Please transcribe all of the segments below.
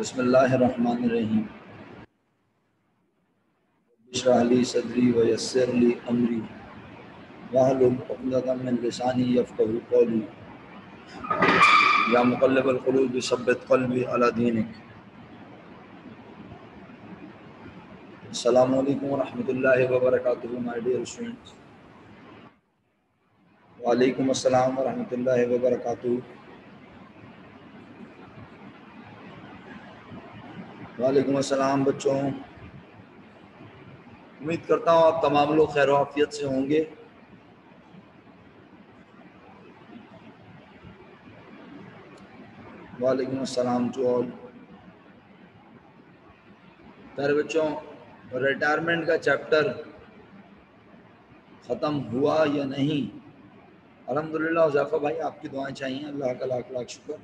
बसमीम शराहली सदरी वयसरली अमरी। वाहलुम लसानी कौली। या मुक़ल्लिबुल सबत क़ल्बी अला दीनिक। अस्सलाम वालेकुम रहमतुल्लाहि व बरकातुहू माय डियर स्टूडेंट्स। वालेकुम अस्सलाम व रहमतुल्लाहि व बरकातुहू वालेकुम अस्सलाम बच्चों। उम्मीद करता हूँ आप तमाम लोग खैर आफियत से होंगे। वालेकुम अस्सलाम टू ऑल प्यारे बच्चों रिटायरमेंट का चैप्टर ख़त्म हुआ या नहीं? अलहमदिल्ला जाफ़ा भाई, आपकी दुआएँ चाहिए। अल्लाह का लाख लाख शुक्र।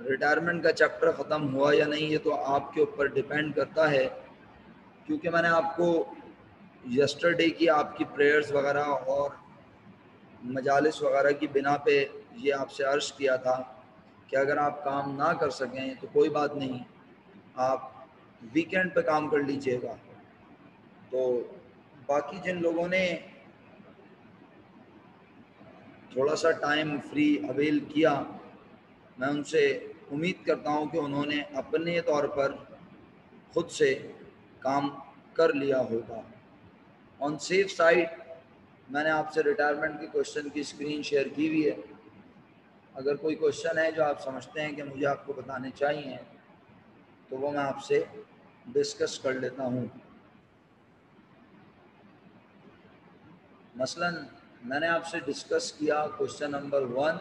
रिटायरमेंट का चैप्टर ख़त्म हुआ या नहीं, ये तो आपके ऊपर डिपेंड करता है। क्योंकि मैंने आपको यस्टरडे की आपकी प्रेयर्स वगैरह और मजालस वगैरह की बिना पे ये आपसे अर्ज़ किया था कि अगर आप काम ना कर सकें तो कोई बात नहीं, आप वीकेंड पे काम कर लीजिएगा। तो बाकी जिन लोगों ने थोड़ा सा टाइम फ्री अवेल किया, मैं उनसे उम्मीद करता हूँ कि उन्होंने अपने तौर पर खुद से काम कर लिया होगा। ऑन सेफ़ साइड मैंने आपसे रिटायरमेंट के क्वेश्चन की स्क्रीन शेयर की हुई है। अगर कोई क्वेश्चन है जो आप समझते हैं कि मुझे आपको बताने चाहिए तो वो मैं आपसे डिस्कस कर लेता हूँ। मसलन, मैंने आपसे डिस्कस किया question number one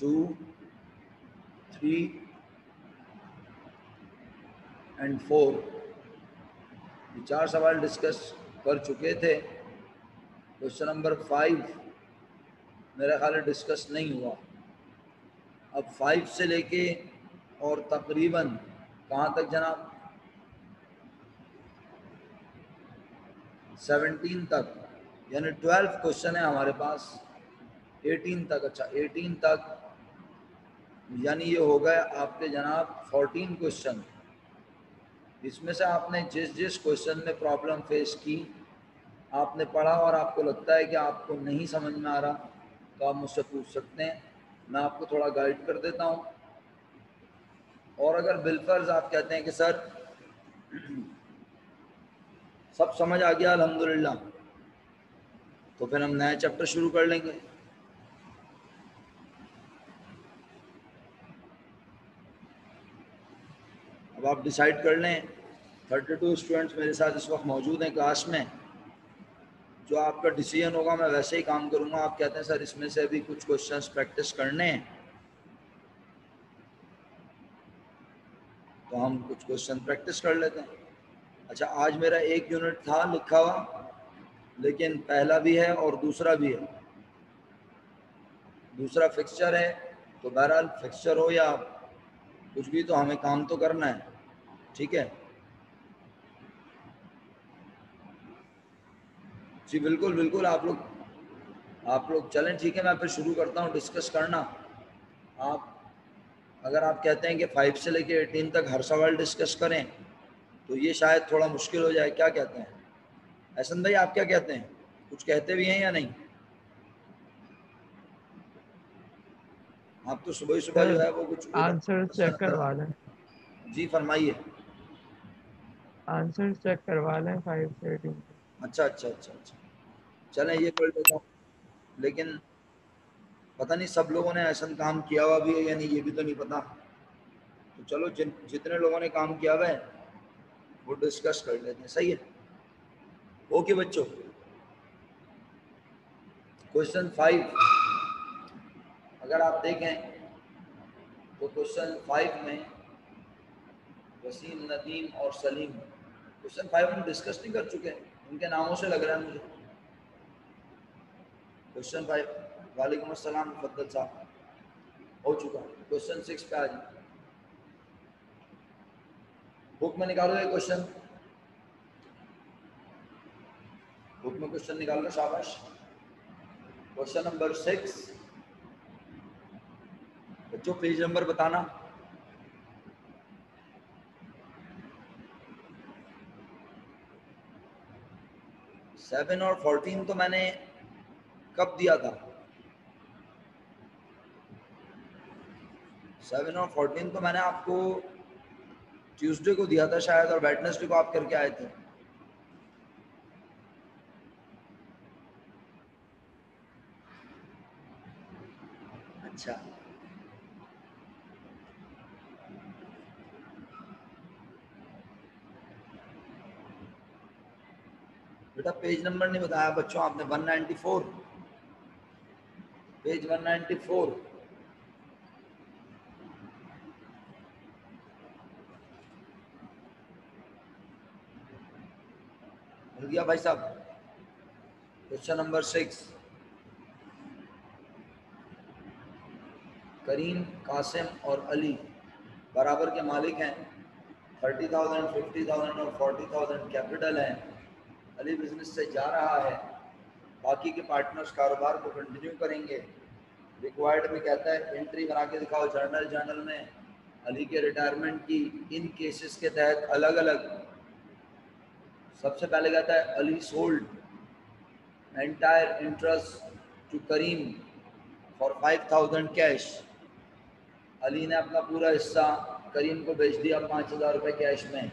two three and four चार सवाल डिस्कस कर चुके थे। क्वेश्चन नंबर फाइव मेरा ख्याल डिस्कस नहीं हुआ। अब फाइव से लेके और तकरीबन कहाँ तक जनाब? सेवनटीन तक, यानी ट्वेल्व क्वेश्चन है हमारे पास। एटीन तक अच्छा एटीन तक यानी ये हो गए आपके जनाब फोर्टीन क्वेश्चन इसमें से आपने जिस जिस क्वेश्चन में प्रॉब्लम फेस की, आपने पढ़ा और आपको लगता है कि आपको नहीं समझ में आ रहा तो आप मुझसे पूछ सकते हैं। मैं आपको थोड़ा गाइड कर देता हूँ। और अगर बिलफर्ज आप कहते हैं कि सर, सब समझ आ गया, अल्हम्दुलिल्लाह तो फिर हम नया चैप्टर शुरू कर लेंगे। अब आप डिसाइड कर लें। थर्टी टू स्टूडेंट्स मेरे साथ इस वक्त मौजूद हैं क्लास में। जो आपका डिसीज़न होगा, मैं वैसे ही काम करूँगा। आप कहते हैं, सर, इसमें से अभी कुछ क्वेश्चंस प्रैक्टिस करने हैं? तो हम कुछ क्वेश्चन प्रैक्टिस कर लेते हैं। अच्छा आज मेरा एक यूनिट था, लिखा हुआ, लेकिन पहला भी है और दूसरा भी है। दूसरा फिक्सचर है तो बहरहाल फिक्सचर हो या कुछ भी तो हमें काम तो करना है। ठीक है? जी बिल्कुल बिल्कुल आप लोग आप लोग चलें ठीक है मैं फिर शुरू करता हूँ डिस्कस करना। आप अगर आप कहते हैं कि फाइव से लेके एटीन तक हर सवाल डिस्कस करें तो ये शायद थोड़ा मुश्किल हो जाए क्या कहते हैं? ऐसा भाई आप क्या कहते हैं? कुछ कहते भी हैं या नहीं? आप तो सुबह सुबह जो है वो कुछ आंसर चेक करवा लें। जी फरमाइए। आंसर चेक करवा लें फाइव से एटीन अच्छा अच्छा अच्छा अच्छा। चलें, ये कर लेता हूँ। लेकिन पता नहीं सब लोगों ने ऐसा काम किया हुआ भी है या नहीं, ये भी तो नहीं पता। तो चलो, जिन, जितने लोगों ने काम किया हुआ है, वो डिस्कस कर लेते हैं। सही है? ओके बच्चों। क्वेश्चन फाइव अगर आप देखें तो क्वेश्चन फाइव में वसीम, नदीम और सलीम क्वेश्चन फाइव हम डिस्कस नहीं कर चुके उनके नामों से लग रहा है मुझे। क्वेश्चन फाइव, वालेकुम अस्सलाम, मुफद्दल साहब। हो चुका क्वेश्चन सिक्स पे आ जाए बुक में निकालो ये क्वेश्चन। बुक में क्वेश्चन निकाल लो, शाबाश। Question number six. बच्चों पेज नंबर बताना। सेवन और फोर्टीन तो मैंने कब दिया था? सेवन और फोर्टीन तो मैंने आपको ट्यूसडे को दिया था शायद और वेटनेसडे को आप करके आए थे। अच्छा। बेटा पेज नंबर नहीं बताया, बच्चों, आपने 194 पेज 194 मिल गया भाई साहब। Question number six Karim, Qasim और अली बराबर के मालिक हैं। थर्टी थाउज़ेंड फिफ्टी थाउज़ेंड और फोर्टी थाउज़ेंड कैपिटल हैं। अली बिज़नेस से जा रहा है, बाकी के पार्टनर्स कारोबार को कंटिन्यू करेंगे। रिक्वायर्ड में कहता है एंट्री बना के दिखाओ जर्नल जर्नल में। अली के रिटायरमेंट की इन केसेस के तहत अलग अलग सबसे पहले कहता है, Ali sold entire interest to Karim for five thousand cash Ali ने अपना पूरा हिस्सा करीम को बेच दिया पाँच हज़ार रुपये कैश में।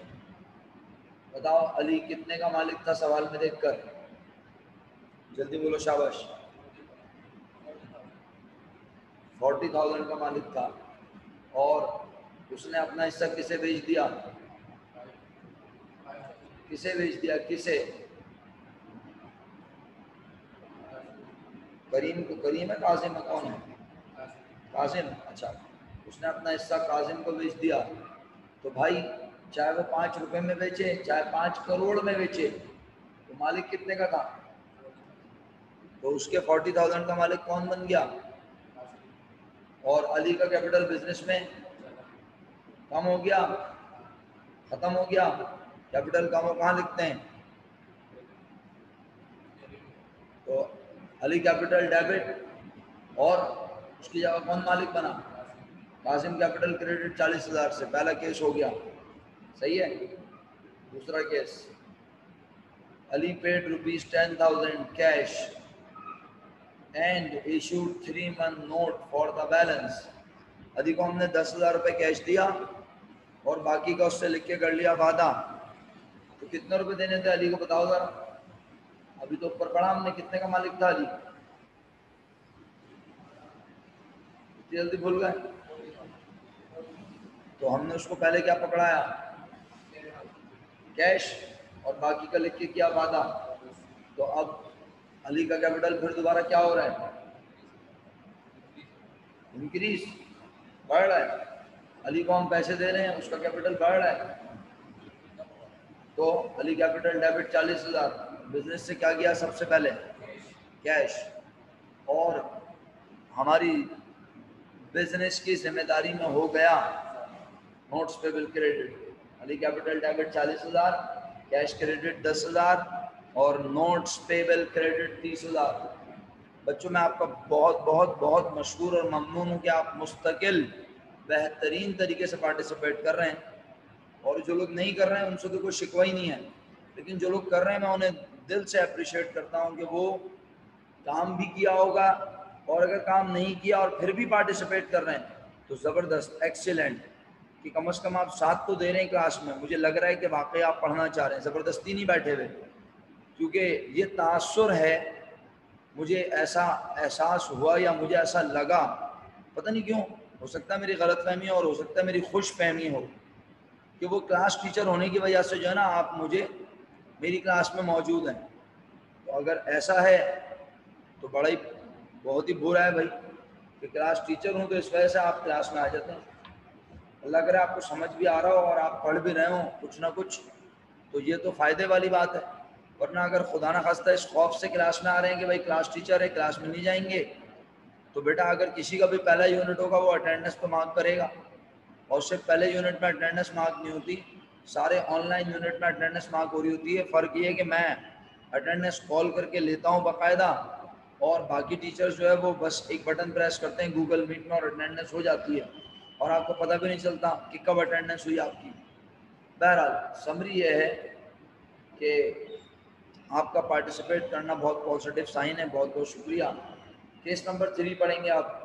बताओ अली कितने का मालिक था सवाल में देखकर? जल्दी बोलो, शाबाश। फोर्टी थाउज़ेंड का मालिक था और उसने अपना हिस्सा किसे बेच दिया? किसे बेच दिया? किसे? करीम को, करीम है, काजिम है, कौन है? काजिम। अच्छा उसने अपना हिस्सा काजिम को बेच दिया। तो भाई चाहे वो पाँच रुपए में बेचे चाहे पाँच करोड़ में बेचे। तो मालिक कितने का था? तो उसके फोर्टी थाउज़ेंड का मालिक कौन बन गया? और अली का कैपिटल बिज़नेस में कम हो गया, खत्म हो गया। कैपिटल कम हो कहाँ लिखते हैं? तो अली कैपिटल डेबिट और उसकी जगह कौन मालिक बना? कासिम कैपिटल क्रेडिट चालीस हज़ार से, पहला केस हो गया। सही है? दूसरा case Ali paid rupees ten thousand cash and issued three month note for the balance Ali को हमने दस हज़ार रुपये कैश दिया और बाकी का उससे लिख के कर लिया वादा। तो कितने रुपए देने थे अली को बताओ जरा? अभी तो ऊपर पढ़ा हमने कितने का मालिक था अली जल्दी भूल गए? तो हमने उसको पहले क्या पकड़ाया? कैश और बाकी का लिख के किया वादा। तो अब अली का कैपिटल फिर दोबारा क्या हो रहा है? इंक्रीज बढ़ रहा है। अली को हम पैसे दे रहे हैं, उसका कैपिटल बढ़ रहा है। तो अली कैपिटल डेबिट चालीस हज़ार। बिज़नेस से क्या किया सबसे पहले? कैश और हमारी बिज़नेस की ज़िम्मेदारी में हो गया। Notes payable credit. Ali capital debit चालीस हज़ार, कैश क्रेडिट दस हज़ार और नोट्स पेबल क्रेडिट तीस हज़ार। बच्चों, मैं आपका बहुत बहुत बहुत मशहूर और ममनून हूँ कि आप मुस्तकिल, बेहतरीन तरीके से पार्टिसिपेट कर रहे हैं। और जो लोग नहीं कर रहे हैं, उनसे तो कोई शिकवा ही नहीं है। लेकिन जो लोग कर रहे हैं, मैं उन्हें दिल से अप्रिशिएट करता हूँ कि वो काम भी किया होगा और अगर काम नहीं किया और फिर भी पार्टिसिपेट कर रहे हैं तो ज़बरदस्त एक्सीलेंट कि कम अज़ कम आप साथ तो दे रहे हैं क्लास में। मुझे लग रहा है कि वाकई आप पढ़ना चाह रहे हैं। ज़बरदस्ती नहीं बैठे हुए। क्योंकि ये तासर है, मुझे ऐसा एहसास हुआ या मुझे ऐसा लगा। पता नहीं क्यों, हो सकता है मेरी गलत फहमी और हो सकता है मेरी खुश फहमी हो कि वो क्लास टीचर होने की वजह से जो है ना, आप मुझे, मेरी क्लास में मौजूद हैं। तो अगर ऐसा है तो बड़ा ही, बहुत ही बुरा है भाई कि क्लास टीचर हूँ तो इस वजह से आप क्लास में आ जाते हैं। अल्लाह करे आपको समझ भी आ रहा हो और आप पढ़ भी रहे हो, कुछ ना कुछ तो ये तो फ़ायदे वाली बात है। वरना अगर खुदा ना खास्ता इस खौफ से क्लास में आ रहे हैं कि भाई क्लास टीचर है, क्लास में नहीं जाएँगे तो बेटा अगर किसी का भी पहला यूनिट होगा, वो अटेंडेंस पे मार्क करेगा। और उससे पहले यूनिट में अटेंडेंस मार्क नहीं होती, सारे ऑनलाइन यूनिट में अटेंडेंस मार्क हो रही होती है। फ़र्क ये है कि मैं अटेंडेंस कॉल करके लेता हूँ बाकायदा, और बाकी टीचर्स जो है वो बस एक बटन प्रेस करते हैं गूगल मीट में और अटेंडेंस हो जाती है। और आपको पता भी नहीं चलता कि कब अटेंडेंस हुई आपकी। बहरहाल समरी यह है कि आपका पार्टिसिपेट करना बहुत पॉजिटिव साइन है, बहुत बहुत शुक्रिया। केस नंबर थ्री पढ़ेंगे आप।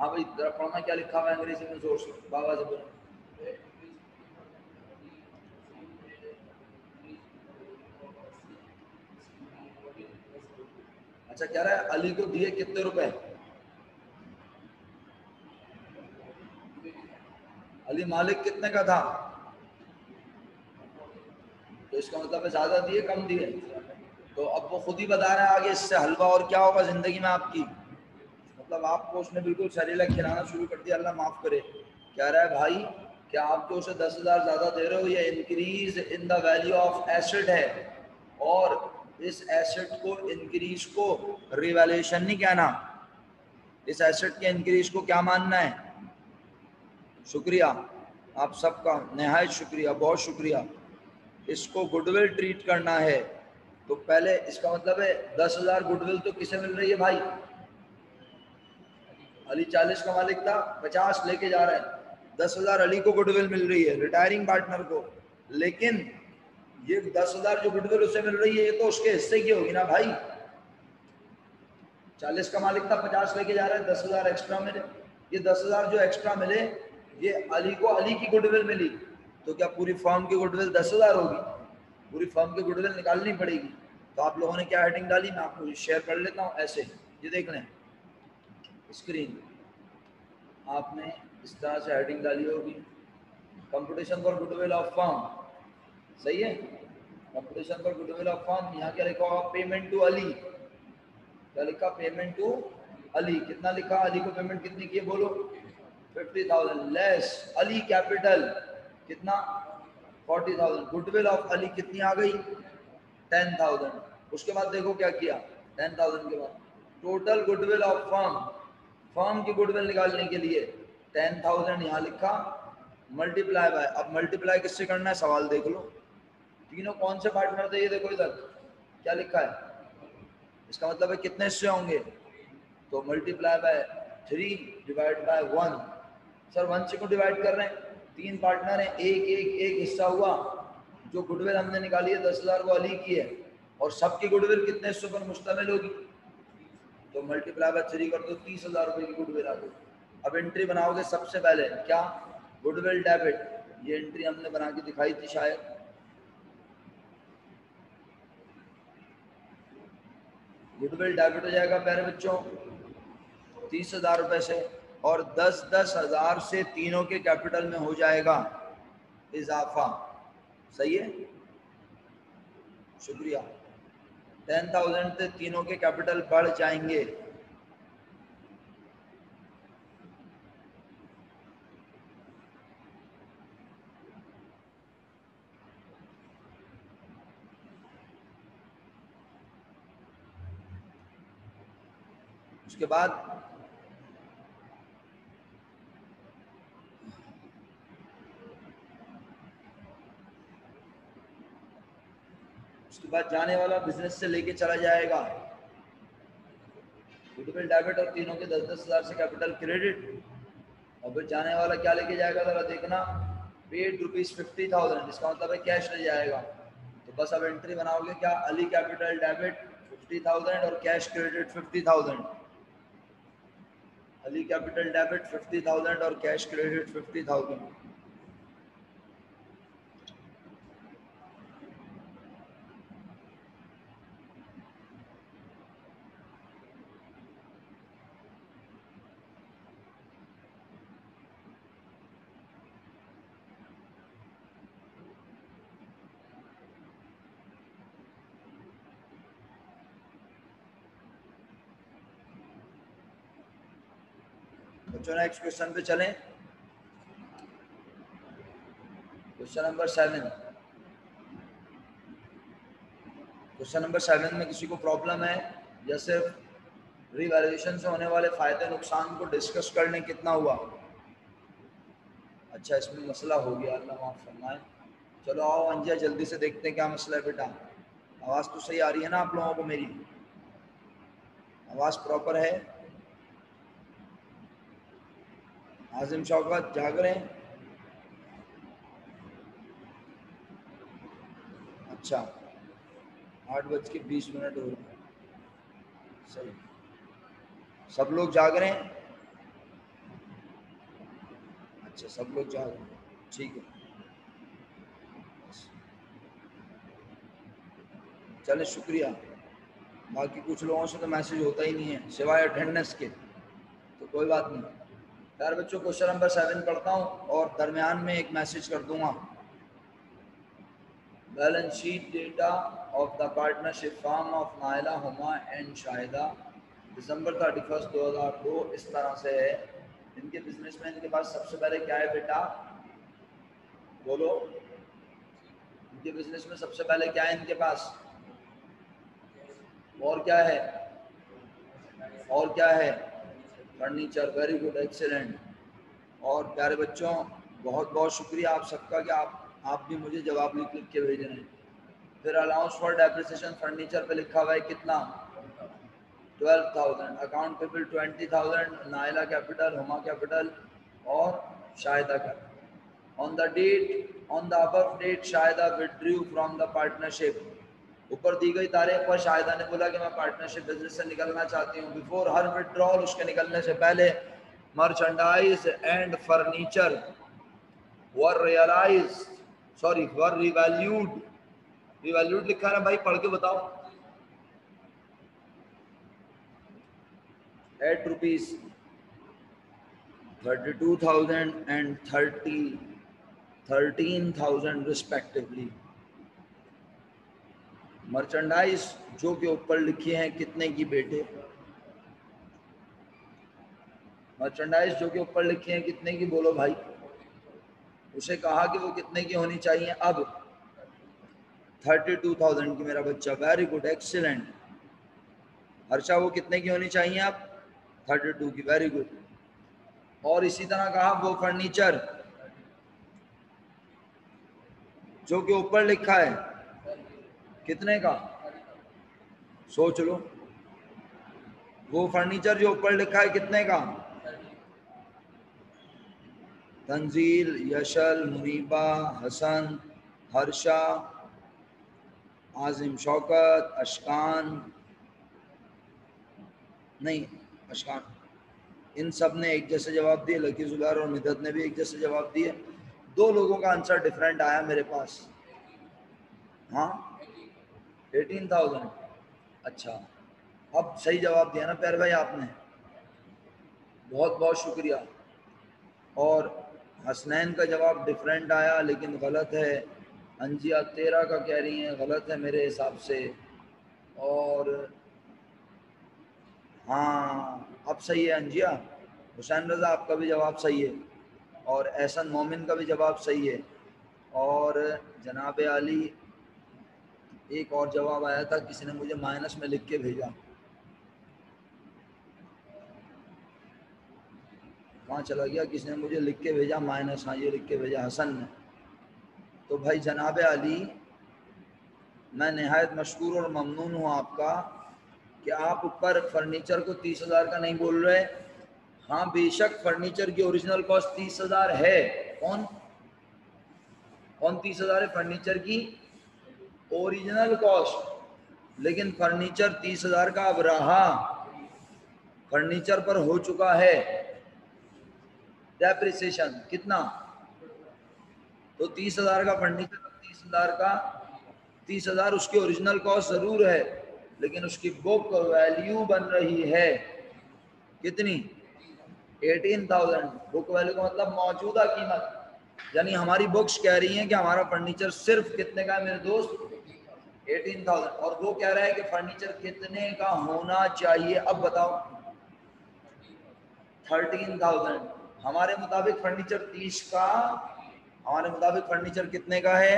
हाँ भाई, जरा पढ़ना क्या लिखा हुआ है अंग्रेज़ी में, ज़ोर से, बाबा बोलो अच्छा कह रहा है, अली को दिए कितने रुपए? अली मालिक कितने का था? तो इसका मतलब है ज़्यादा दिए, कम दिए। तो अब वो खुद ही बता रहे हैं आगे इससे हलवा और क्या होगा ज़िंदगी में आपकी? मतलब आपको उसने बिल्कुल शरीला खिलाना शुरू कर दिया, अल्लाह माफ़ करे। कह रहा है, भाई, क्या आप जो उसे दस हज़ार ज़्यादा दे रहे हो, ये increase in the value of asset है। और इस एसेट को इंक्रीज को रिवेल्यूशन नहीं कहना। इस एसेट के इंक्रीज को क्या मानना है? शुक्रिया। आप सबका नहायत शुक्रिया, बहुत शुक्रिया। इसको गुडविल ट्रीट करना है। तो पहले इसका मतलब है दस हज़ार गुडविल तो किसे मिल रही है भाई? अली चालीस का मालिक था, पचास लेके जा रहे हैं। दस हज़ार अली को गुडविल मिल रही है रिटायरिंग पार्टनर को। लेकिन ये दस हज़ार जो गुडविल उसे मिल रही है, ये तो उसके हिस्से की होगी ना भाई? चालीस का मालिक था, पचास लेके जा रहा है, दस हज़ार एक्स्ट्रा मिले। ये दस हज़ार जो एक्स्ट्रा मिले ये अली को अली की गुडविल मिली तो क्या पूरी फॉर्म की गुडविल दस हज़ार होगी? पूरी फॉर्म की गुडविल निकालनी पड़ेगी। तो आप लोगों ने क्या हेडिंग डाली? मैं आपको शेयर कर लेता हूँ ऐसे। ये देख लें। स्क्रीन आपने इस तरह से हेडिंग डाली होगी। Competition for goodwill of form सही है? Competition for goodwill of firm यहाँ क्या लिखा होगा? पेमेंट टू अली क्या लिखा? पेमेंट टू अली कितना लिखा? अली को पेमेंट कितनी की बोलो। Fifty thousand less Ali capital कितना? Forty thousand goodwill of Ali कितनी आ गई? टेन थाउज़ेंड उसके बाद देखो क्या किया? टेन थाउज़ेंड के बाद। Total goodwill of firm firm की गुडविल निकालने के लिए टेन थाउज़ेंड यहाँ लिखा। मल्टीप्लाई बाय अब मल्टीप्लाई किससे करना है? सवाल देख लो। तीनों कौन से पार्टनर थे? ये देखो इधर। क्या लिखा है? इसका मतलब है कितने हिस्से होंगे? तो multiply by three divide by one sir से को डिवाइड कर रहे हैं? तीन पार्टनर हैं, एक एक एक हिस्सा हुआ। जो गुडविल हमने निकाली है, दस हज़ार वो अली की है। और सबकी गुडविल कितने हिस्सों पर मुश्तमिल होगी? तो मल्टीप्लाई बाय थ्री कर दो, तीस हज़ार रुपए की गुडविल आ गई। अब एंट्री बनाओगे सबसे पहले, क्या? गुडविल डेबिट ये एंट्री हमने बना के दिखाई थी शायद। गुडविल डेबिट हो जाएगा, प्यारे बच्चों। तीस हज़ार रुपए से। और दस दस हज़ार से तीनों के कैपिटल में हो जाएगा इजाफा। सही है? शुक्रिया। टेन थाउज़ेंड से तीनों के कैपिटल बढ़ जाएँगे। उसके बाद उसके बाद जाने वाला बिज़नेस से लेके चला जाएगा। गुडविल डेबिट और तीनों के दस दस हज़ार से कैपिटल क्रेडिट और फिर जाने वाला क्या लेके जाएगा, जरा देखना। पेड रुपीज़ फिफ्टी थाउज़ेंड इसका मतलब है कैश ले जाएगा। तो बस अब एंट्री बनाओगे क्या? Ali capital debit fifty thousand और cash credit fifty thousand Ali capital debit fifty thousand और कैश क्रेडिट फिफ्टी थाउज़ेंड बच्चों नेक्स्ट क्वेश्चन पे चलें। Question number seven question number seven में किसी को प्रॉब्लम है या सिर्फ़ रिवैल्यूएशन से होने वाले फ़ायदे, नुकसान को डिस्कस करने कितना हुआ? अच्छा इसमें मसला हो गया, अल्लाह माफ़ फरमाए। चलो आओ अंजिया, जल्दी से देखते हैं क्या मसला है बेटा। आवाज़ तो सही आ रही है ना आप लोगों को मेरी? आवाज़ प्रॉपर है? आजिम शौकत जाग रहे हैं। अच्छा आठ बज के बीस मिनट हो गए सही। सब लोग जाग रहे हैं? अच्छा सब लोग जाग रहे हैं। ठीक है। चले, शुक्रिया। बाकी कुछ लोगों से तो मैसेज होता ही नहीं है, सिवाय अटेंडेंस के। तो कोई बात नहीं। यार बच्चों, क्वेश्चन नंबर सेवन पढ़ता हूँ और दरमियान में एक मैसेज कर दूँगा। Balance sheet dated of the partnership firm of Naila Huma and Shahida December thirty first दो हज़ार दो, इस तरह से है। इनके बिज़नेस में इनके पास सबसे पहले क्या है बेटा? बोलो। इनके बिज़नेस में सबसे पहले क्या है इनके पास? और क्या है? और क्या है? फर्नीचर वेरी गुड एक्सेलेंट और प्यारे बच्चों, बहुत बहुत शुक्रिया आप सबका कि आप आप भी मुझे जवाब लिख लिख के भेज रहे हैं। फिर अलाउंस फॉर डेप्रिसिएशन फर्नीचर पे लिखा हुआ है कितना? Twelve thousand account payable twenty thousand Naila capital Huma capital और Shahida capital on the date on the above date Shahida withdrew from the partnership ऊपर दी गई तारीख पर शाहिदा ने बोला कि मैं पार्टनरशिप बिज़नेस से निकलना चाहती हूँ। बिफोर हर विड्रॉल उसके निकलने से पहले merchandise and furniture were realise sorry were revalued revalued लिखा है भाई, पढ़ के बताओ। At rupees thirty two thousand and thirty thirteen thousand respectively merchandise जो के ऊपर लिखी हैं, कितने की बेटे? मर्चेंडाइज जो के ऊपर लिखी हैं, कितने की बोलो भाई? उसे कहा कि वो कितने की होनी चाहिए? अब थर्टी टू थाउज़ेंड की मेरा बच्चा वेरी गुड एक्सीलेंट हर्षा, वो कितने की होनी चाहिए अब थर्टी टू की वेरी गुड और इसी तरह कहा, वो फर्नीचर जो के ऊपर लिखा है कितने का? सोच लो। वो फर्नीचर जो ऊपर लिखा है कितने का? तंजील, यशल, मुनीबा, हसन, हर्षा, आजिम शौकत, अशकान। नहीं, अशकान। इन सबने एक जैसे जवाब दिए, लकी जुबैर और मिदत ने भी एक जैसे जवाब दिए। दो लोगों का आंसर डिफरेंट आया मेरे पास। हाँ? Eighteen thousand. अच्छा। अब सही जवाब दिया ना प्यारे भाई आपने। बहुत बहुत शुक्रिया। और हसनैन का जवाब डिफरेंट आया, लेकिन गलत है। अंजिया तेरह का कह रही हैं, गलत है मेरे हिसाब से। और हाँ अब सही है अंजिया। हुसैन रज़ा, आपका भी जवाब सही है। और एहसन मोमिन का भी जवाब सही है। और जनाब अली एक और जवाब आया था, किसी ने मुझे माइनस में लिख के भेजा। कहाँ चला गया, किसी ने मुझे लिख के भेजा माइनस हाँ ये लिख के भेजा हसन ने। तो भाई जनाब अली, मैं नहायत मशहूर और ममनून हूँ आपका, कि आप ऊपर फर्नीचर को तीस हज़ार का नहीं बोल रहे। हाँ बेशक फर्नीचर की ओरिजिनल कॉस्ट तीस हज़ार है। कौन? कौन तीस हज़ार है फर्नीचर की? ओरिजिनल कॉस्ट, लेकिन फर्नीचर तीस हज़ार का अब रहा। फर्नीचर पर हो चुका है डेप्रिसिएशन कितना? तो तीस हज़ार का फर्नीचर तीस हज़ार का, तीस हज़ार उसकी ओरिजिनल कॉस्ट ज़रूर है, लेकिन उसकी बुक वैल्यू बन रही है। कितनी? एटीन थाउज़ेंड बुक वैल्यू का मतलब मौजूदा कीमत। यानी हमारी बुक्स कह रही हैं कि हमारा फर्नीचर सिर्फ़ कितने का है, मेरे दोस्त? Eighteen thousand. और वो कह रहा है कि फर्नीचर कितने का होना चाहिए? अब बताओ। थर्टीन थाउज़ेंड हमारे मुताबिक फर्नीचर तीस का, हमारे मुताबिक फर्नीचर कितने का है?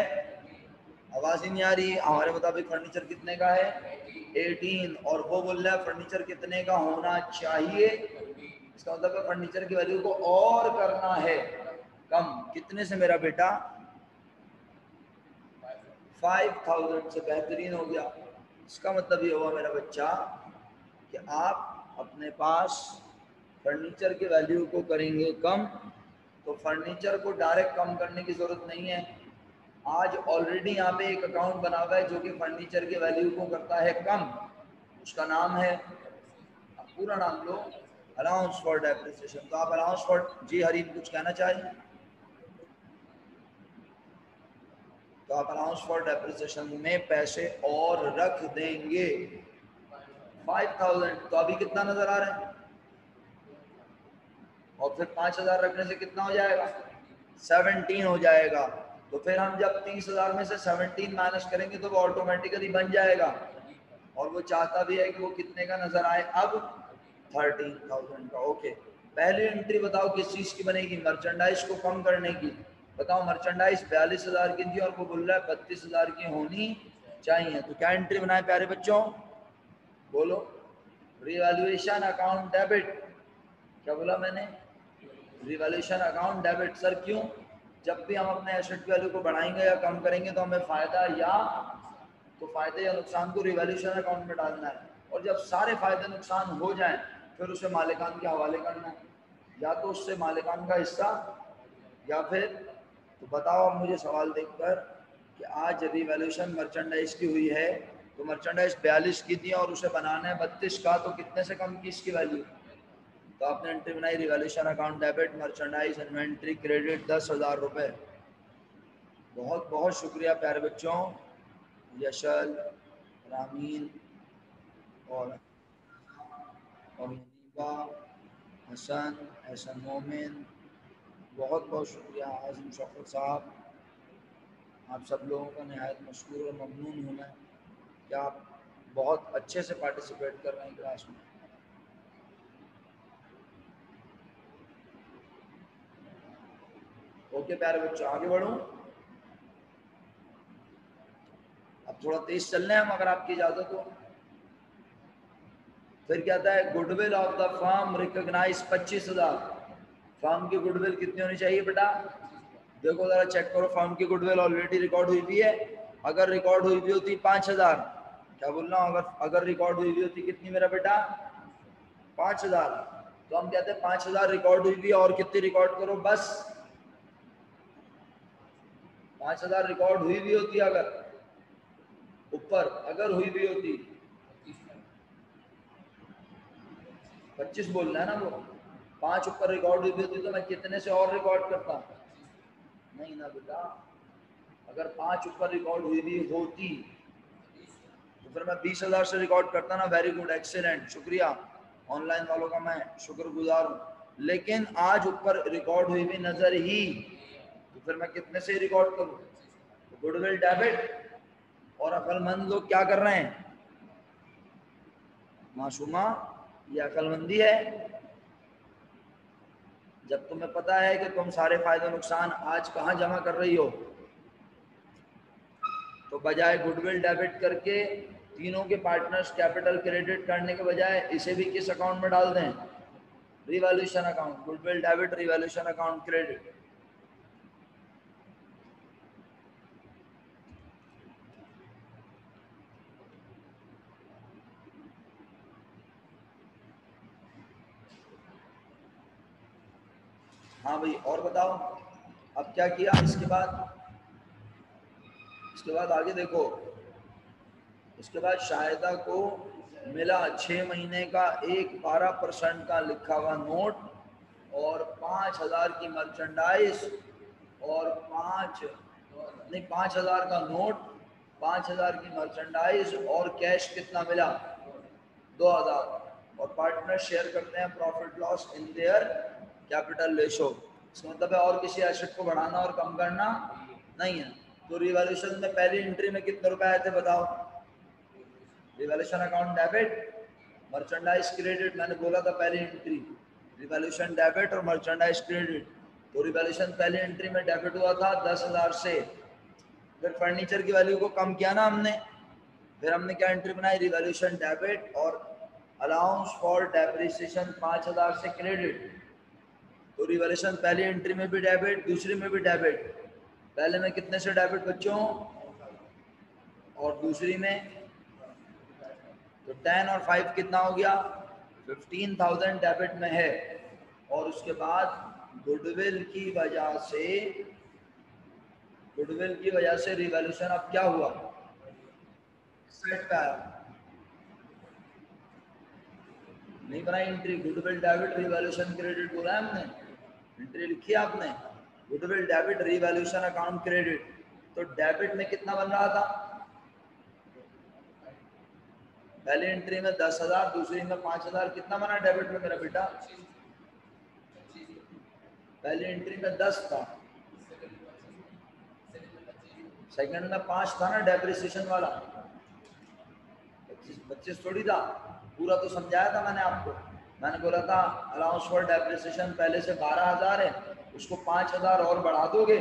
आवाज़ ही नहीं आ रही। हमारे मुताबिक फर्नीचर कितने का है? एटीन। और वो बोल रहा है फर्नीचर कितने का होना चाहिए? इसका मतलब फर्नीचर की वैल्यू को और करना है। कम। कितने से मेरा बेटा? फाइव थाउज़ेंड से बेहतरीन हो गया। इसका मतलब ये हुआ मेरा बच्चा कि आप अपने पास फर्नीचर के वैल्यू को करेंगे कम तो फर्नीचर को डायरेक्ट कम करने की ज़रूरत नहीं है। आज ऑलरेडी यहाँ पे एक अकाउंट बना हुआ है जो कि फर्नीचर के वैल्यू को करता है कम। उसका नाम है, पूरा नाम लो अलाउंस फॉर डेप्रिसिएशन तो आप अलाउंस फॉर जी हरीम कुछ कहना चाहिए तो आप अलाउंस फॉर डेप्रिसिएशन में पैसे और रख देंगे। फाइव थाउज़ेंड तो अभी कितना नज़र आ रहा है? और फिर पाँच हज़ार रखने से कितना हो जाएगा? सेवनटीन हो जाएगा। तो फिर हम जब तीस हज़ार में से सेवनटीन माइनस करेंगे तो वो ऑटोमेटिकली बन जाएगा। और वो चाहता भी है कि वो कितने का नज़र आए? अब थर्टीन थाउज़ेंड का। ओके पहली एंट्री बताओ किस चीज़ की बनेगी? मर्चेंडाइज को कम करने की। बताओ मर्चेंडाइज बयालीस हज़ार की थी और वो बोल रहा है बत्तीस हज़ार की होनी चाहिए। तो क्या एंट्री बनाए प्यारे बच्चों? बोलो। रिवैल्यूएशन अकाउंट डेबिट क्या बोला मैंने? रिवैल्यूएशन अकाउंट डेबिट सर क्यों? जब भी हम अपने एसेट वैल्यू को बढ़ाएँगे या कम करेंगे तो हमें फ़ायदा या तो फ़ायदे या नुकसान को रिवेल्यूशन अकाउंट में डालना है। और जब सारे फ़ायदे नुकसान हो जाए, फिर उसे मालिकान के हवाले करना है। या तो उससे मालिकान का हिस्सा या फिर तो बताओ अब मुझे सवाल देखकर कि आज रिवेल्यूशन मर्चेंडाइज की हुई है तो मर्चेंडाइज बयालीस की थी और उसे बनाना है बत्तीस का तो कितने से कम की इसकी वैल्यू तो आपने एंट्री बनाई revaluation account debit merchandise inventory credit दस हज़ार रुपये बहुत बहुत शुक्रिया प्यारे बच्चों। यशल रामीन और और हसन एहसन मोमिन बहुत बहुत शुक्रिया आज़म शफर साहब। आप सब लोगों का नहायत मशहूर और ममनून हूँ मैं कि आप बहुत अच्छे से पार्टिसिपेट कर रहे हैं क्लास में। ओके प्यारे बच्चों, आगे बढ़ूं? अब थोड़ा तेज चलने हम, अगर आपकी इजाज़त हो। फिर कहता है goodwill of the firm recognise पच्चीस हज़ार. फर्म की गुडविल कितनी होनी चाहिए बेटा? देखो जरा चेक करो, फर्म की गुडविल ऑलरेडी रिकॉर्ड हुई भी है। अगर रिकॉर्ड हुई भी होती पाँच हज़ार, क्या बोल हूँ? अगर अगर रिकॉर्ड हुई भी होती कितनी मेरा बेटा? पाँच हज़ार। तो हम कहते हैं पाँच हज़ार रिकॉर्ड हुई भी और कितनी रिकॉर्ड करो? बस। पाँच हज़ार रिकॉर्ड हुई भी होती अगर, ऊपर, अगर हुई भी होती। पच्चीस बोलना है ना वो? पाँच ऊपर रिकॉर्ड हुई होती तो मैं कितने से और रिकॉर्ड करता? नहीं ना बेटा। अगर पाँच ऊपर रिकॉर्ड हुई भी होती तो फिर मैं बीस हज़ार से रिकॉर्ड करता ना। वेरी गुड एक्सीलेंट शुक्रिया। ऑनलाइन वालों का मैं शुक्रगुजार हूँ। लेकिन आज ऊपर रिकॉर्ड हुई भी नज़र ही तो फिर मैं कितने से रिकॉर्ड करूँ? तो गुडविल डेबिट और अकलमंद लोग क्या कर रहे हैं? मासूमा, ये अकलमंदी है। जब तुम्हें पता है कि तुम सारे फ़ायदे नुकसान आज कहाँ जमा कर रही हो तो बजाय गुडविल डेबिट करके तीनों के पार्टनर्स कैपिटल क्रेडिट करने के बजाय इसे भी किस अकाउंट में डाल दें? Revaluation account, goodwill debit, revaluation account, credit. हाँ भाई, और बताओ, अब क्या किया इसके बाद? इसके बाद आगे देखो। इसके बाद शायदा को मिला छः महीने का एक बारह परसेंट का लिखा हुआ नोट और पाँच हज़ार की मर्चेंडाइज और पाँच, नहीं, पाँच हज़ार का नोट, पाँच हज़ार की मर्चेंडाइज और कैश कितना मिला? दो हज़ार। और पार्टनर शेयर करते हैं profit loss in their capital ratio. इसका मतलब है और किसी एसेट को बढ़ाना और कम करना नहीं है। तो रिवॉल्यूशन में पहली एंट्री में कितने रुपए आए थे बताओ? Revaluation account debit merchandise credit मैंने बोला था पहली एंट्री रिवॉल्यूशन डेबिट और मर्चेंडाइज क्रेडिट तो रिवॉल्यूशन पहली एंट्री में डेबिट हुआ था दस हज़ार से। फिर फर्नीचर की वैल्यू को कम किया ना हमने। फिर हमने क्या एंट्री बनाई? रिवॉल्यूशन डेबिट और अलाउंस फॉर डेप्रिसिएशन पाँच हज़ार से क्रेडिट तो रिवॉल्यूशन पहली एंट्री में भी डेबिट दूसरी में भी डेबिट पहले में कितने से डेबिट बच्चों? और दूसरी में? तो टेन और फाइव कितना हो गया? फिफ्टीन थाउज़ेंड डेबिट में है। और उसके बाद गुडविल की वजह से गुडविल की वजह से रिवॉल्यूशन अब क्या हुआ? आया। नहीं बनाई entry goodwill debit revaluation credit बोला हमने? एंट्री लिखी आपने? Goodwill debit revaluation account credit तो डेबिट में कितना बन रहा था? पहली एंट्री में दस हज़ार, दूसरी में पाँच हज़ार। कितना बना डेबिट में मेरा बेटा? पहली एंट्री में दस था। सेकंड में पाँच था ना डेप्रिसिएशन वाला। पच्चीस पच्चीस थोड़ी था। पूरा तो समझाया था मैंने आपको। मैंने बोला था अलाउंस फॉर डेप्रिसिएशन पहले से बारह हज़ार है, उसको पाँच हज़ार और बढ़ा दोगे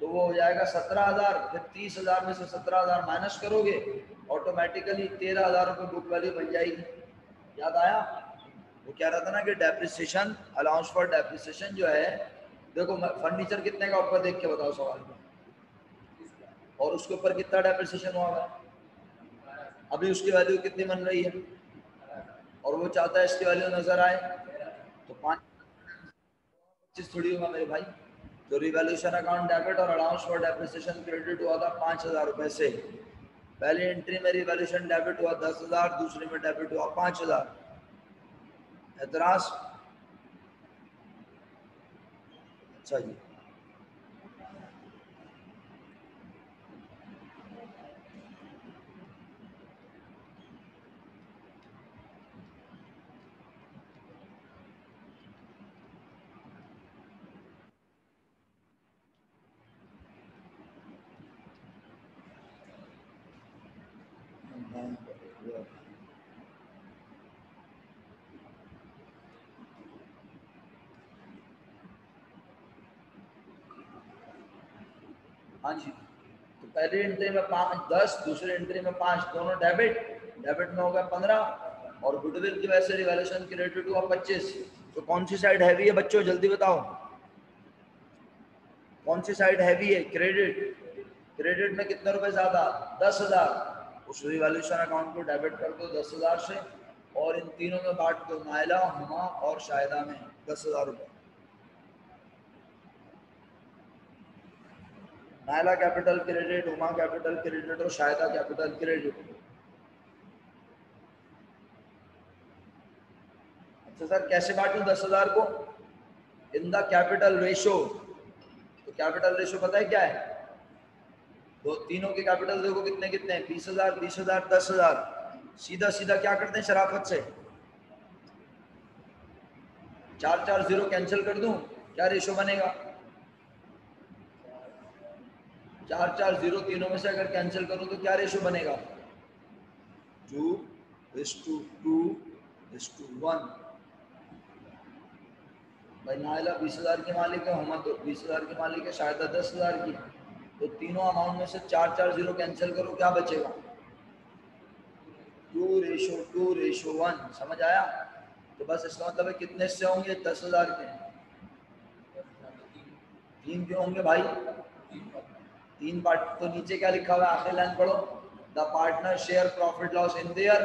तो वो हो जाएगा सत्रह हज़ार, फिर तीस हज़ार में से सत्रह हज़ार माइनस करोगे ऑटोमेटिकली तेरह हज़ार रुपये बुक वैल्यू बन जाएगी. याद आया? वो कह रहा था ना कि डेप्रिसिएशन अलाउंस फॉर डेप्रिसिएशन जो है, देखो फर्नीचर कितने का ऊपर देख के बताओ सवाल। और उसके ऊपर कितना डेप्रिसिएशन हुआ अभी उसकी वैल्यू कितनी बन रही है? और वो चाहता है इसकी वैल्यू नज़र आए। तो पाँच पच्चीस थोड़ी होगा मेरे भाई। तो रिवेल्यूशन अकाउंट डेबिट और अलाउंस फॉर डेप्रिसिएशन क्रेडिट हुआ था पाँच हज़ार रुपये से। पहली एंट्री में रिवेल्यूशन डेबिट हुआ दस हज़ार, दूसरी में डेबिट हुआ पाँच हज़ार। एतराज़। अच्छा जी हाँ जी तो पहली एंट्री में पाँच, दस, दूसरी एंट्री में पाँच, दोनों डेबिट डेबिट में हो गया पंद्रह, और गुडविल की वजह से रिवैल्यूशन क्रेडिट हुआ पच्चीस। तो कौन सी साइड हैवी है बच्चों, जल्दी बताओ। कौन सी साइड हैवी है? क्रेडिट क्रेडिट में कितने रुपए ज़्यादा? दस हज़ार। उस रिवैल्यूशन अकाउंट को डेबिट कर दो दस हज़ार से, और इन तीनों में बांट दो, नायला, हुमा और शायदा में दस हज़ार रुपये Naila capital credit, Uma capital credit और शायदा कैपिटल क्रेडिट। अच्छा सर, कैसे बांटू दस हज़ार को? In the capital ratio. तो कैपिटल रेशो पता है क्या है? दो, तीनों के कैपिटल देखो कितने कितने? बीस हज़ार बीस हज़ार, दस हज़ार। सीधा सीधा क्या करते हैं शराफत से? चार चार, ज़ीरो कैंसिल कर दूँ? क्या रेशो बनेगा? चार चार ज़ीरो तीनों में से अगर कैंसिल करूँ तो क्या रेशो बनेगा? Two is to two is to one भाई नायला बीस हज़ार के मालिक है हम तो बीस हज़ार के मालिक है शायद दस हज़ार की। तो तीनों अमाउंट में से चार चार ज़ीरो कैंसिल करो क्या बचेगा? Two ratio two ratio one समझ आया? तो बस इसका मतलब है कितने से होंगे? दस हज़ार के। तीन क्यों होंगे भाई? तीन पार्ट तो नीचे क्या लिखा हुआ आखिरी लाइन पढ़ो। The partner share profit loss in their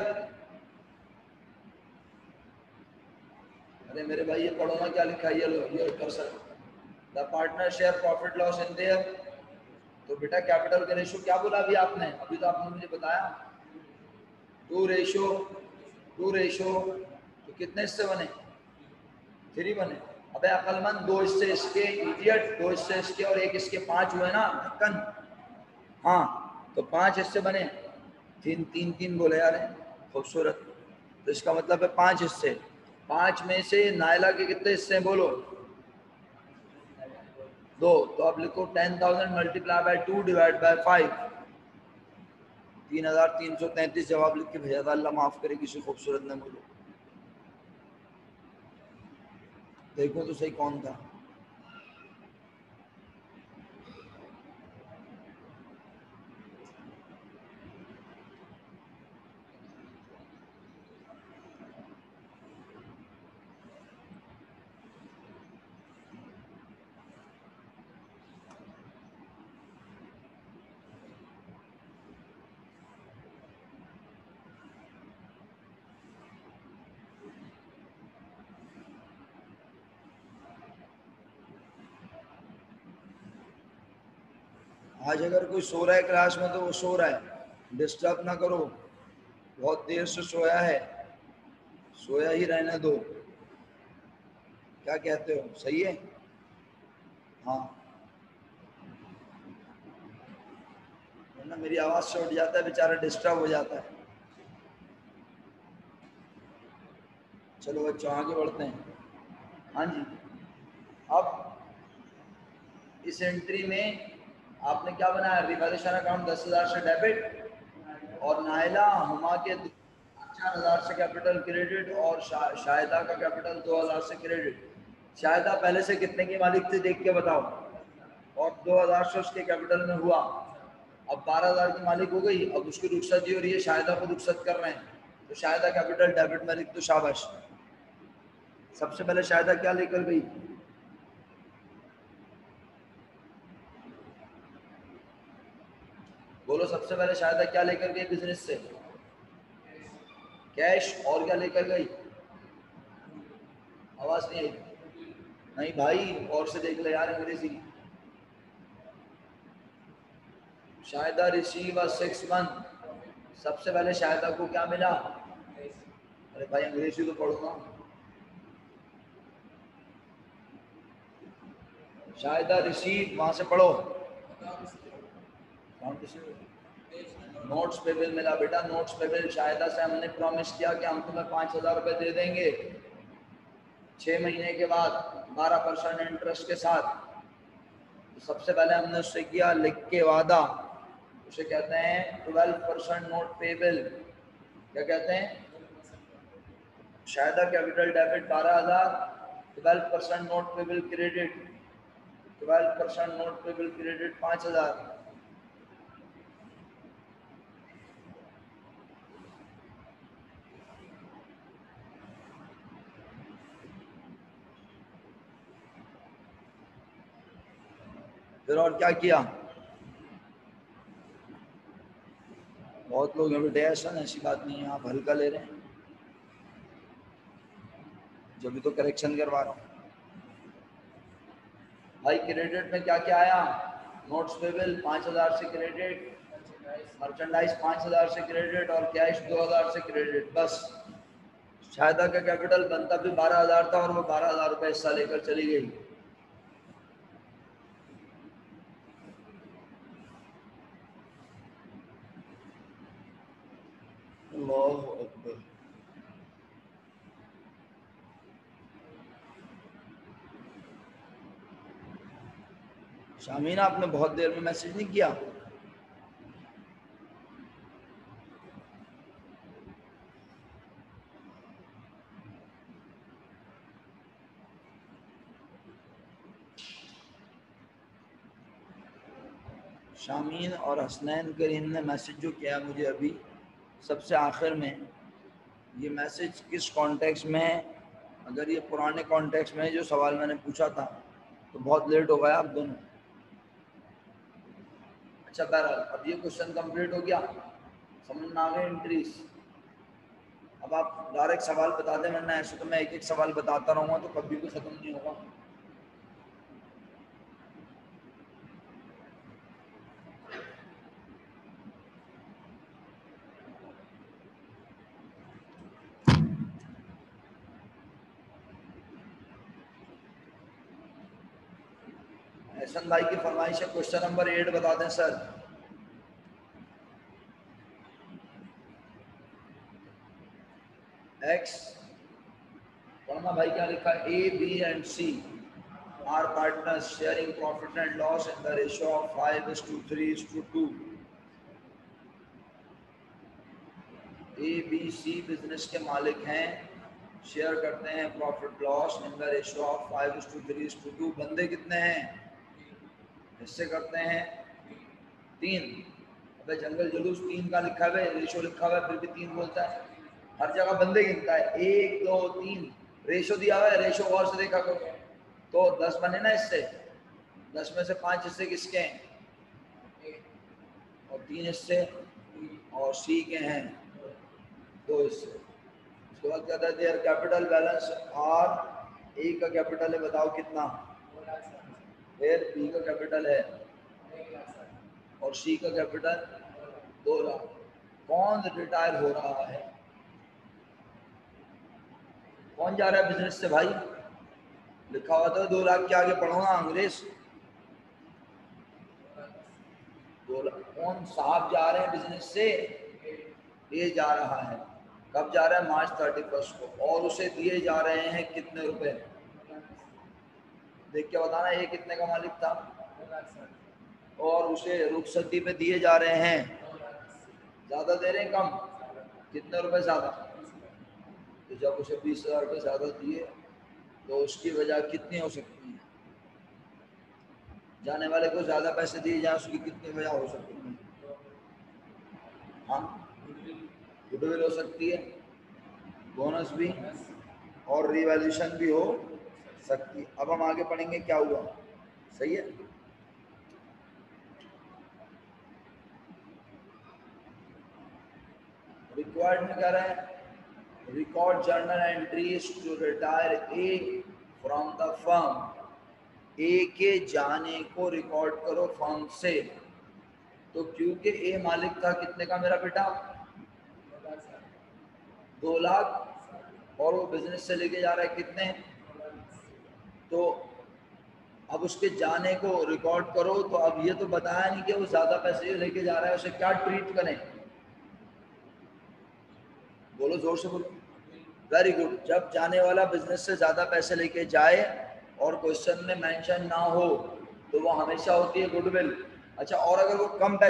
अरे मेरे भाई, ये पढ़ो ना क्या लिखा ये लो, ये कर सकते the partner share profit loss in their तो बेटा कैपिटल का रेशो क्या बोला अभी आपने? अभी तो आपने मुझे बताया। टू रेशो टू रेशो तो कितने हिस्से बने? थ्री बने। अबे अकलमंद दो हिस्से इसके इडियट दो हिस्से इसके और एक इसके पाँच हुए ना ढक्कन हाँ तो पाँच हिस्से बने। तीन तीन तीन बोले यार, खूबसूरत। तो इसका मतलब है पाँच हिस्से पाँच में से नायला के कितने हिस्से हैं बोलो? दो। तो अब लिखो ten thousand multiply by two divide by five. तीन हज़ार तीन सौ तैंतीस जवाब लिख के भेजा था, अल्लाह माफ़ करे, किसी खूबसूरत ने मुझे देखो तो सही कौन था आज अगर कोई सो रहा है क्लास में तो वो सो रहा है। डिस्टर्ब ना करो। बहुत देर से सोया है। सोया ही रहने दो। क्या कहते हो? सही है? हाँ। वरना मेरी आवाज़ से उठ जाता है, बेचारा डिस्टर्ब हो जाता है। चलो बच्चों, आगे बढ़ते हैं। हाँ जी। अब इस एंट्री में आपने क्या बनाया? रिवॉल्यूशन अकाउंट दस हज़ार से डेबिट और नायला हुमा के चार हज़ार से कैपिटल क्रेडिट और शा, का कैपिटल दो हज़ार से क्रेडिट शायदा पहले से कितने की मालिक थी देख के बताओ। और दो हज़ार से उसके कैपिटल में हुआ। अब बारह हज़ार की मालिक हो गई अब उसकी रुखसत ही रही है शायदा को रुखसत कर रहे हैं। तो शायदा कैपिटल डेबिट में लिख दो शाबाश। सबसे पहले शायदा क्या लेकर गई? बोलो, सबसे पहले शायदा क्या लेकर गई बिज़नेस से? कैश और क्या लेकर गई? आवाज़ नहीं आई। नहीं भाई, और से देख ले यार अंग्रेज़ी। शायदा रिसीव सिक्स मंथ सबसे पहले शायदा को क्या मिला? अरे भाई, अंग्रेज़ी तो पढ़ो ना। शायदा रिसीव वहाँ से पढ़ो। नोट्स पे बिल मिला बेटा नोट्स पे बिल शायदा से हमने प्रॉमिस किया कि हम तुम्हें पाँच हज़ार रुपए दे देंगे। छह महीने के बाद बारह परसेंट इंटरेस्ट के साथ। तो सबसे पहले हमने उससे किया लिख के वादा। उसे कहते हैं twelve percent note payable क्या कहते हैं? शायदा कैपिटल डेबिट बारह हज़ार twelve percent note payable credit twelve percent note payable credit पाँच हज़ार। फिर और क्या किया? बहुत लोग हैं बेटे ऐसा ना ऐसी बात नहीं है, आप हल्का ले रहे हैं। जब भी तो करेक्शन करवा रहा हूँ। भाई क्रेडिट में क्या क्या आया? नोट्स पेबल पाँच हज़ार से क्रेडिट मर्चेंडाइज पाँच हज़ार से क्रेडिट और कैश दो हज़ार से क्रेडिट बस। शायदा का कैपिटल बनता भी बारह हज़ार था और वो बारह हज़ार रुपये हिस्सा लेकर चली गई अल्लाह अकबर शामीना आपने बहुत देर में मैसेज नहीं किया। शामीन और हसनैन करीम ने मैसेज जो किया मुझे अभी, सबसे आखिर में, ये मैसेज किस कॉन्टेक्स्ट में, अगर ये पुराने कॉन्टेक्स्ट में जो सवाल मैंने पूछा था तो बहुत लेट हो गया आप दोनों। अच्छा बहरहाल अब ये क्वेश्चन कंप्लीट हो गया। समझ में आ गए एंट्रीज अब आप डायरेक्ट सवाल बता दें वरना ऐसे तो मैं एक एक सवाल बताता रहूँगा तो कभी भी ख़त्म नहीं होगा एहसन भाई की फरमाइश है क्वेश्चन नंबर एट बता दें सर एक्स पढ़ना भाई क्या लिखा? A B and C are partners sharing profit and loss in the ratio of five is to three is to two A B C business के मालिक हैं शेयर करते हैं profit loss in the ratio of five is to three is to two बंदे कितने हैं? हिस्से करते हैं। तीन, अबे जंगल जुलूस, तीन का लिखा हुआ है, रेशो लिखा हुआ है, फिर भी तीन बोलता है। हर जगह बंदे गिनता है। एक, दो, तीन, रेशो दिया हुआ है, रेशो गौर से देखा करो। तो दस बने ना इससे? दस में से पाँच हिस्से किसके हैं? और तीन हिस्से और सी के हैं। दो हिस्से। उसके बाद कहता है? कैपिटल बैलेंस और ए का कैपिटल है, बताओ कितना? फिर बी का कैपिटल है। और सी का कैपिटल दो लाख। कौन रिटायर हो रहा है? कौन जा रहा है बिज़नेस से भाई? लिखा हुआ था, दो लाख के आगे पढ़ो ना अंग्रेज़। दो लाख। कौन साहब जा रहे हैं बिज़नेस से? ये जा रहा है। कब जा रहा है? मार्च थर्टी फ़र्स्ट को। और उसे दिए जा रहे हैं कितने रुपए? देख के बताना ये कितने का मालिक था। और उसे रुखसती पे दिए जा रहे हैं। ज़्यादा दे रहे हैं कम? कितने रुपए ज़्यादा? तो जब उसे बीस हज़ार रुपये ज़्यादा दिए तो उसकी वजह कितनी हो सकती है? जाने वाले को ज़्यादा पैसे दिए जाए, उसकी कितनी वजह हो सकती है? हाँ? गुडविल हो सकती है बोनस भी, और रिवैल्यूशन भी हो। सकती अब हम आगे पढ़ेंगे क्या हुआ। सही है? रिक्वायर्ड में कह रहे? हैं record journal entries to retire A from the firm A के जाने को रिकॉर्ड करो फर्म से। तो क्योंकि ए मालिक था, कितने का मेरा बेटा? दो लाख। और वो बिज़नेस से लेके जा रहा है कितने? तो अब उसके जाने को रिकॉर्ड करो तो अब ये तो बताया नहीं कि वो ज़्यादा पैसे लेके जा रहा है, उसे क्या ट्रीट करें? बोलो, ज़ोर से बोलो। वेरी गुड जब जाने वाला बिज़नेस से ज़्यादा पैसे लेके जाए और क्वेश्चन में मेंशन ना हो तो वो हमेशा होती है गुडविल अच्छा और अगर वो कम पैसे